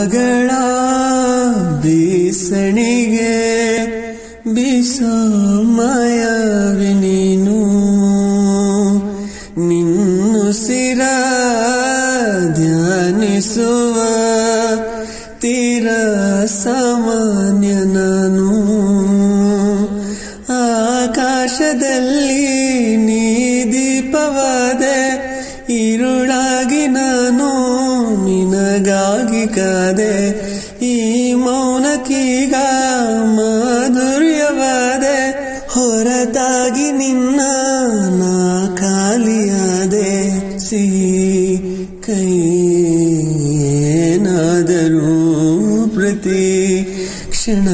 ಮಗಳ ಬೀಸಣಿಗೆ ಬಿಸಮಯವೆ ನೀನು ನಿನ್ನುಸಿರ ಧ್ಯಾನಿಸುವ ತೀರ ಸಾಮಾನ್ಯ ನಾನು. ಆಕಾಶದಲ್ಲಿ ನೀ ದೀಪವಾದ ಇರುಳ ನಿನಗಾಗಿ ಕದೆ. ಈ ಮೌನಕೀಗ ಮಾಧುರ್ಯವಾದೆ. ಹೊರತಾಗಿ ನಿನ್ನ ನಾ ಖಾಲಿಯಾದೆ. ಸಿಹಿ ಕೈನಾದರೂ ಪ್ರತಿ ಕ್ಷಣ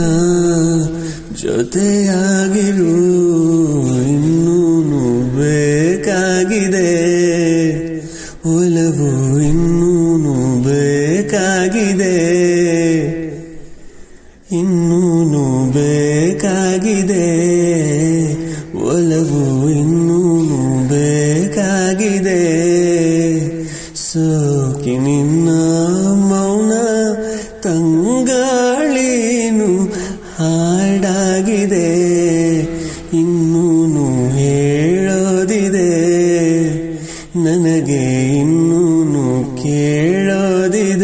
ಜೊತೆಯಾಗಿರು. ಇನ್ನೂ ಬೇಕಾಗಿದೆ ಒಲವು ಇನ್ನೂ ಬೇಕಾಗಿದೆ. ಇನ್ನೂ ಬೇಕಾಗಿದೆ. ಒಲವು ಇನ್ನೂ ಬೇಕಾಗಿದೆ. ಸೋಕಿ ನಿನ್ನ ಮೌನ ತಂಗಾಳೇನು ಹಾಡಾಗಿದೆ. ನನಗೆ ಇನ್ನೂ ಕೇಳೋದಿದೆ